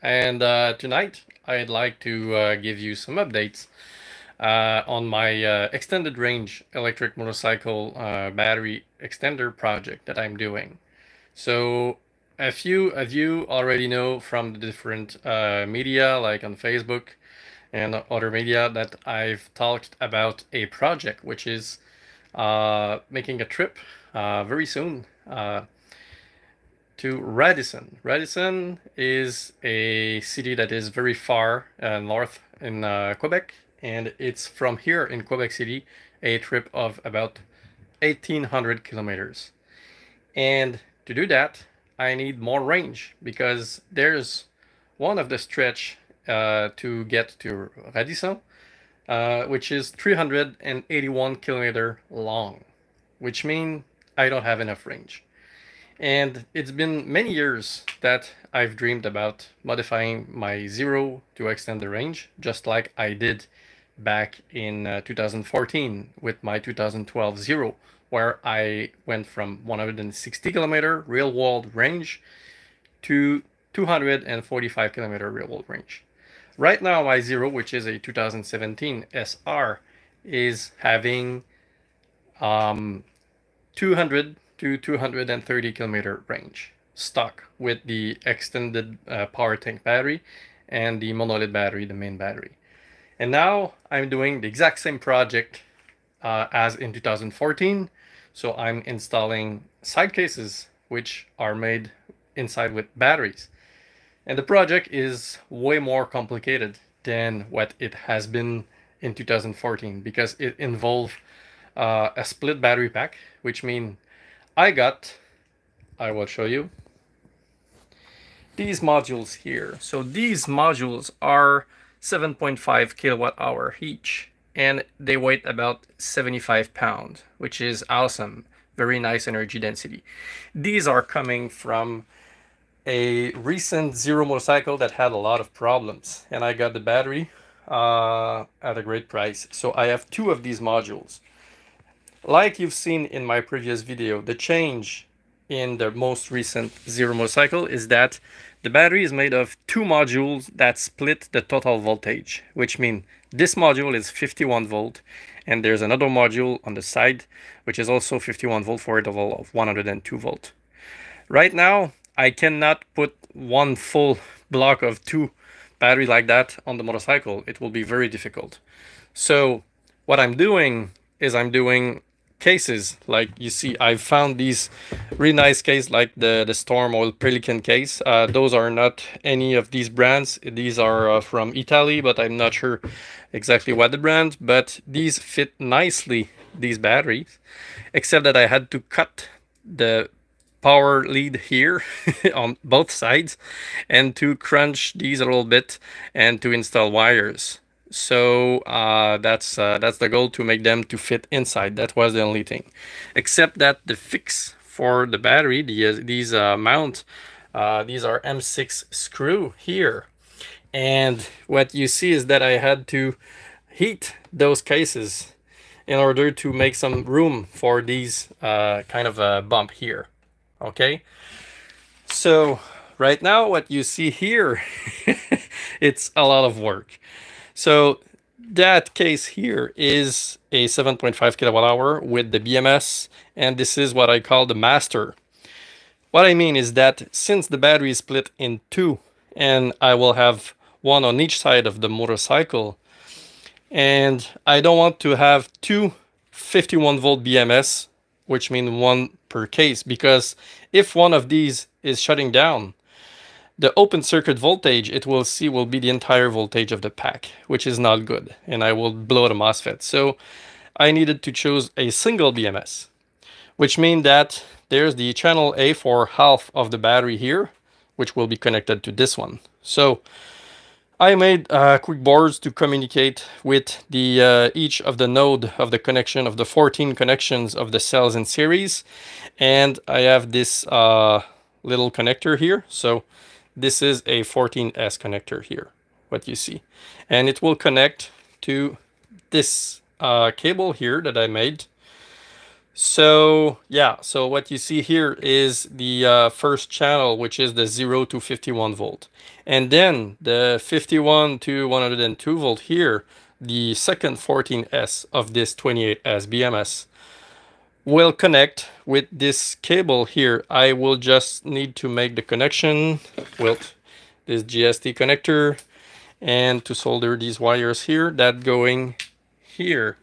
and uh, tonight I'd like to uh, give you some updates uh, on my uh, extended range electric motorcycle uh, battery extender project that I'm doing. So a few of you already know from the different uh, media like on Facebook and other media that I've talked about a project which is making a trip very soon to Radisson. Radisson is a city that is very far uh, north in uh, Quebec, and it's from here in Quebec City a trip of about 1800 kilometers. And to do that, I need more range because there's one of the stretch uh, to get to Radisson, uh, which is 381 kilometer long, which means I don't have enough range. And it's been many years that I've dreamed about modifying my Zero to extend the range, just like I did back in uh, 2014 with my 2012 Zero, where I went from 160 kilometer real world range to 245 kilometer real world range. Right now, my Zero, which is a 2017 SR, is having um, 200 to 230 kilometer range stock with the extended uh, power tank battery and the monolith battery, the main battery. And now I'm doing the exact same project uh, as in 2014. So I'm installing side cases which are made inside with batteries. And the project is way more complicated than what it has been in 2014 because it involved uh, a split battery pack, which means I got, I will show you, these modules here. So these modules are 7.5 kilowatt hour each and they weigh about 75 pounds, which is awesome. Very nice energy density. These are coming from a recent zero motorcycle that had a lot of problems and I got the battery uh, at a great price. So I have two of these modules. Like you've seen in my previous video, the change in the most recent Zero motorcycle is that the battery is made of two modules that split the total voltage, which means this module is 51 volt and there's another module on the side which is also 51 volt for a total of 102 volt. Right now, I cannot put one full block of two battery like that on the motorcycle. It will be very difficult. So what I'm doing is I'm doing cases. Like you see i found these really nice case like the the storm oil pelican case. Uh, those are not any of these brands. These are uh, from italy but i'm not sure exactly what the brand but these fit nicely these batteries except that i had to cut the power lead here on both sides and to crunch these a little bit and to install wires so uh, that's uh, that's the goal to make them to fit inside. That was the only thing. Except that the fix for the battery the, these uh, mount uh, these are M6 screw here. And what you see is that I had to heat those cases in order to make some room for these uh, kind of a bump here. Okay? So right now what you see here it's a lot of work so that case here is a 7.5 kilowatt hour with the BMS, and this is what I call the master. What I mean is that since the battery is split in two, and I will have one on each side of the motorcycle, and I don't want to have two 51 volt BMS, which means one per case, because if one of these is shutting down, the open circuit voltage it will see will be the entire voltage of the pack, which is not good, and I will blow the MOSFET. So I needed to choose a single BMS, which means that there's the channel A for half of the battery here, which will be connected to this one. So I made uh, quick boards to communicate with the uh, each of the node of the connection of the 14 connections of the cells in series. And I have this uh, little connector here. So this is a 14S connector here, what you see. And it will connect to this uh, cable here that I made. So yeah, so what you see here is the uh, first channel, which is the 0 to 51 volt. And then the 51 to 102 volt here, the second 14S of this 28S BMS will connect with this cable here. I will just need to make the connection with this JST connector and to solder these wires here that going here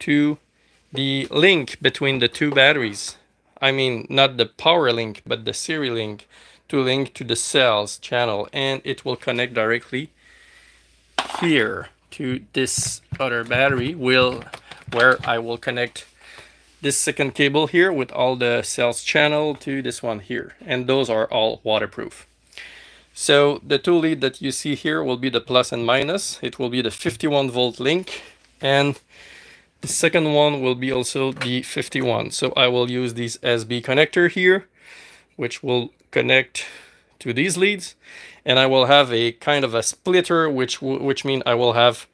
to the link between the two batteries. I mean, not the power link, but the serial link to link to the cells channel. And it will connect directly here to this other battery will where I will connect this second cable here with all the cells channel to this one here. And those are all waterproof. So the two lead that you see here will be the plus and minus. It will be the 51 volt link and the second one will be also the 51. So I will use this SB connector here, which will connect to these leads. And I will have a kind of a splitter, which which mean I will have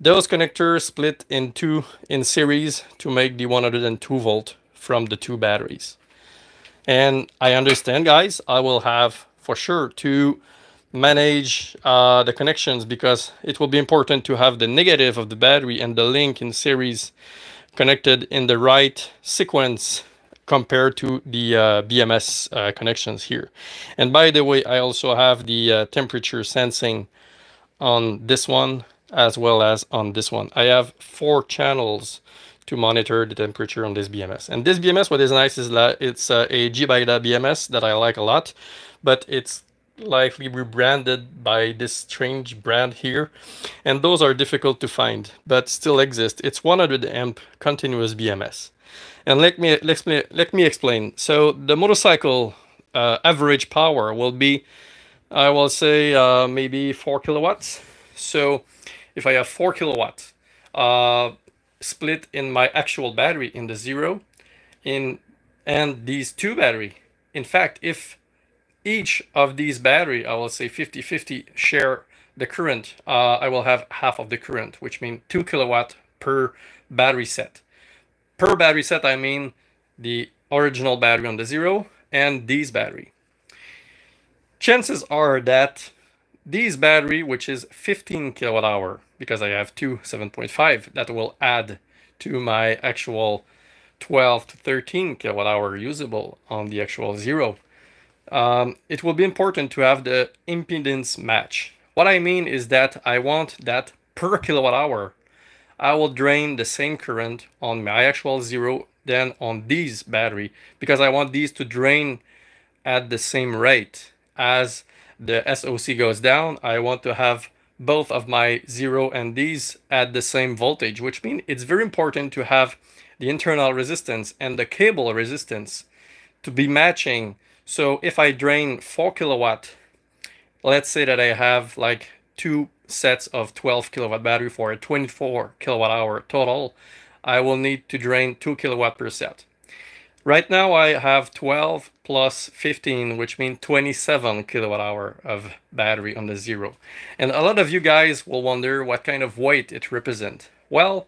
those connectors split in two in series to make the 102 volt from the two batteries. And I understand, guys, I will have for sure to manage uh, the connections because it will be important to have the negative of the battery and the link in series connected in the right sequence compared to the uh, BMS uh, connections here. And by the way, I also have the uh, temperature sensing on this one as well as on this one. I have four channels to monitor the temperature on this BMS. And this BMS, what is nice is that it's uh, a Jiabaida BMS that I like a lot, but it's likely rebranded by this strange brand here. And those are difficult to find but still exist. It's 100 amp continuous bms and let me let me let me explain. So the motorcycle uh, average power will be i will say uh, maybe four kilowatts. So if i have four kilowatts uh, split in my actual battery in the zero in and these two battery in fact if each of these battery, I will say 50-50 share the current, uh, I will have half of the current, which means 2 kilowatt per battery set. Per battery set, I mean the original battery on the zero and these battery. Chances are that these battery, which is 15 kilowatt hour, because I have two 7.5, that will add to my actual 12 to 13 kilowatt hour usable on the actual zero um, it will be important to have the impedance match. What I mean is that I want that per kilowatt hour, I will drain the same current on my actual zero than on these battery because I want these to drain at the same rate as the SOC goes down. I want to have both of my zero and these at the same voltage, which means it's very important to have the internal resistance and the cable resistance to be matching so if I drain 4 kilowatt, let's say that I have like two sets of 12 kilowatt battery for a 24 kilowatt hour total, I will need to drain 2 kilowatt per set. Right now I have 12 plus 15, which means 27 kilowatt hour of battery on the zero. And a lot of you guys will wonder what kind of weight it represents. Well,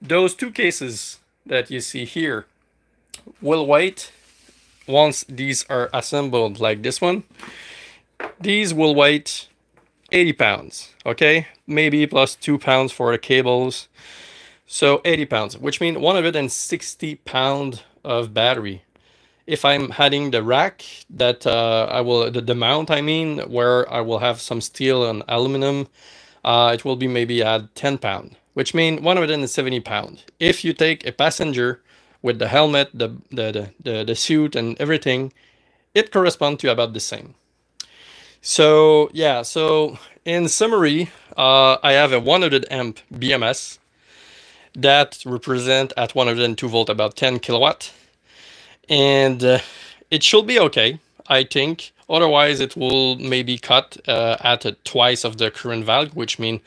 those two cases that you see here will weight once these are assembled like this one, these will weight 80 pounds, okay? Maybe plus two pounds for the cables. So 80 pounds, which means 160 pound of battery. If I'm adding the rack that uh, I will, the, the mount I mean, where I will have some steel and aluminum, uh, it will be maybe at 10 pound, which means 170 pound. If you take a passenger with the helmet, the, the, the, the, suit and everything, it corresponds to about the same. So yeah, so in summary, uh, I have a 100 amp BMS that represent at 102 volt about 10 kilowatt. And uh, it should be okay, I think. Otherwise, it will maybe cut uh, at twice of the current value, which means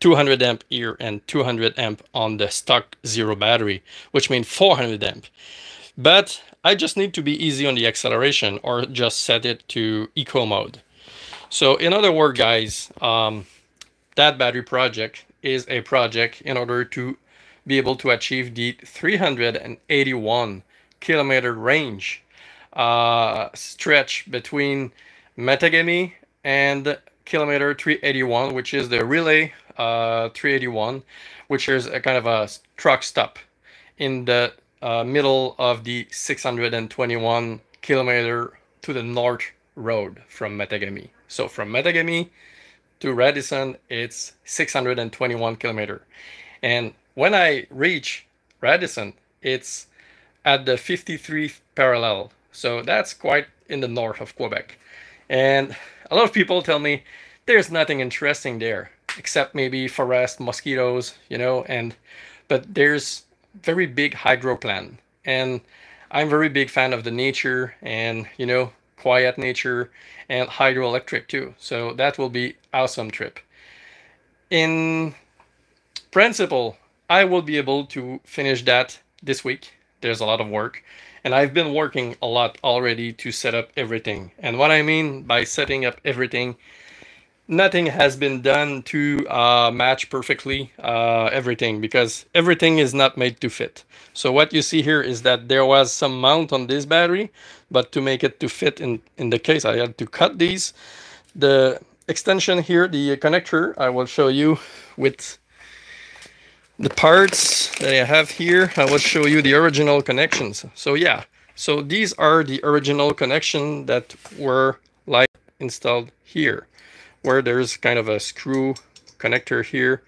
200 amp here and 200 amp on the stock zero battery, which means 400 amp. But I just need to be easy on the acceleration or just set it to eco mode. So in other words, guys, um, that battery project is a project in order to be able to achieve the 381 kilometer range uh, stretch between Matagami and kilometer 381, which is the relay uh, 381, which is a kind of a truck stop in the uh, middle of the 621 kilometer to the north road from Matagami. So from Matagami to Radisson, it's 621 kilometer. And when I reach Radisson, it's at the 53rd parallel. So that's quite in the north of Quebec. And a lot of people tell me there's nothing interesting there except maybe forest, mosquitoes, you know, and but there's very big hydro plant. And I'm very big fan of the nature and, you know, quiet nature and hydroelectric too. So that will be awesome trip. In principle, I will be able to finish that this week. There's a lot of work and I've been working a lot already to set up everything. And what I mean by setting up everything, nothing has been done to uh, match perfectly uh, everything because everything is not made to fit. So what you see here is that there was some mount on this battery, but to make it to fit in, in the case, I had to cut these. The extension here, the connector, I will show you with the parts that I have here. I will show you the original connections. So yeah, so these are the original connection that were like installed here, where there's kind of a screw connector here.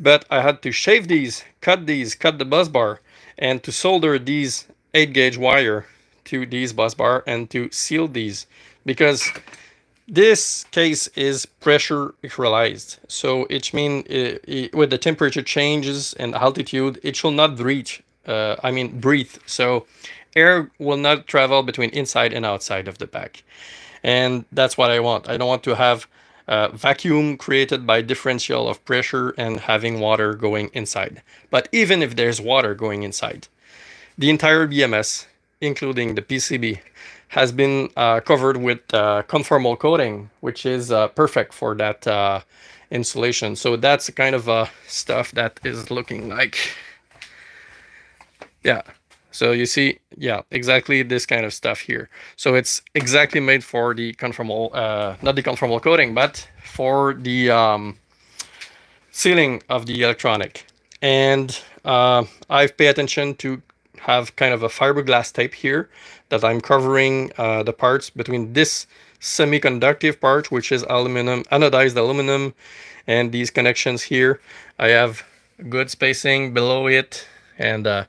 But I had to shave these, cut these, cut the bus bar, and to solder these 8 gauge wire to these bus bar and to seal these because this case is pressure equalized, so it means with the temperature changes and altitude, it shall not breathe. Uh, I mean breathe. So air will not travel between inside and outside of the pack, and that's what I want. I don't want to have a vacuum created by differential of pressure and having water going inside. But even if there's water going inside, the entire BMS, including the PCB, has been uh, covered with uh, conformal coating, which is uh, perfect for that uh, insulation. So that's the kind of uh, stuff that is looking like. Yeah, so you see, yeah, exactly this kind of stuff here. So it's exactly made for the conformal, uh, not the conformal coating, but for the um, sealing of the electronic. And I've paid attention to have kind of a fiberglass tape here that I'm covering uh, the parts between this semiconductive part, which is aluminum, anodized aluminum, and these connections here. I have good spacing below it. And uh,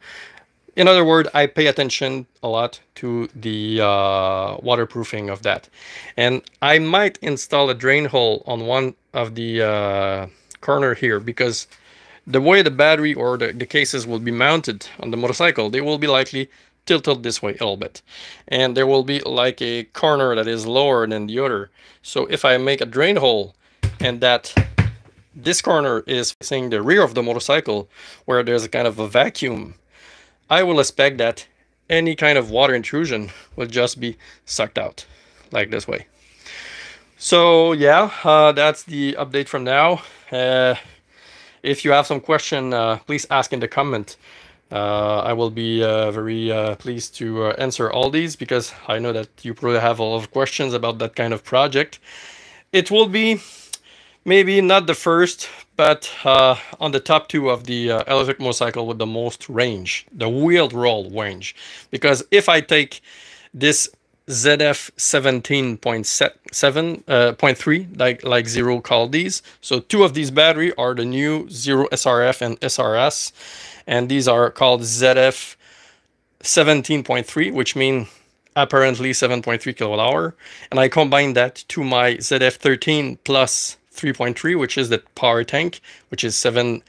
in other words, I pay attention a lot to the uh, waterproofing of that. And I might install a drain hole on one of the uh, corner here because the way the battery or the, the cases will be mounted on the motorcycle, they will be likely tilted this way a little bit. And there will be like a corner that is lower than the other. So if I make a drain hole and that this corner is facing the rear of the motorcycle where there's a kind of a vacuum, I will expect that any kind of water intrusion will just be sucked out like this way. So yeah, uh, that's the update from now. Uh, if you have some question, uh, please ask in the comment. Uh, I will be uh, very pleased to answer all these because I know that you probably have a lot of questions about that kind of project. It will be maybe not the first, but uh, on the top two of the uh, electric motorcycle with the most range, the wheeled roll range. Because if I take this ZF 17.7.3, like like Zero called these, so two of these battery are the new Zero SRF and SRS and these are called ZF 17.3, which mean apparently 7.3 kilowatt hour. And I combine that to my ZF 13 plus 3.3, which is the power tank, which is 7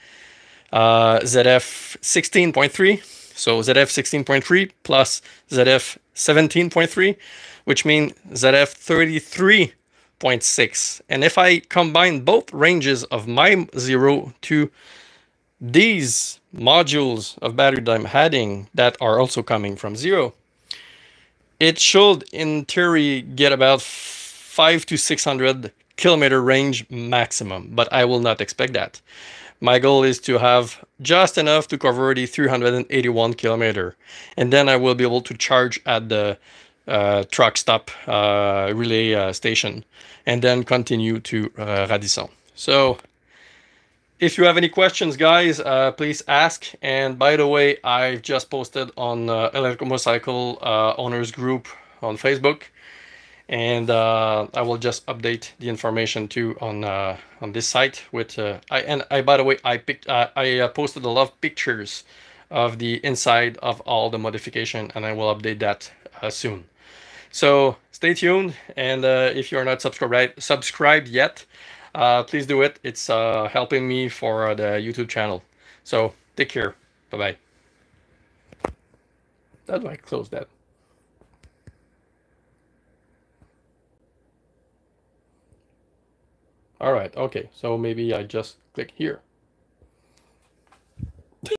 uh, ZF 16.3. So ZF 16.3 plus ZF 17.3, which means ZF 33.6. And if I combine both ranges of my zero to these modules of battery that I'm adding that are also coming from zero, it should in theory get about five to 600 kilometer range maximum, but I will not expect that. My goal is to have just enough to cover the 381 kilometer. And then I will be able to charge at the uh, truck stop uh, relay uh, station and then continue to uh, Radisson. So if you have any questions, guys, uh, please ask. And by the way, I've just posted on uh, Electric Motorcycle uh, Owners Group on Facebook. And uh, I will just update the information too on uh, on this site with uh, I and I by the way I picked uh, I uh, posted a lot of pictures of the inside of all the modification and I will update that uh, soon. So stay tuned and uh, if you're not subscribed subscribed yet, uh, please do it. It's uh, helping me for the YouTube channel. So take care. Bye bye. Do I close that? All right. Okay. So maybe I just click here.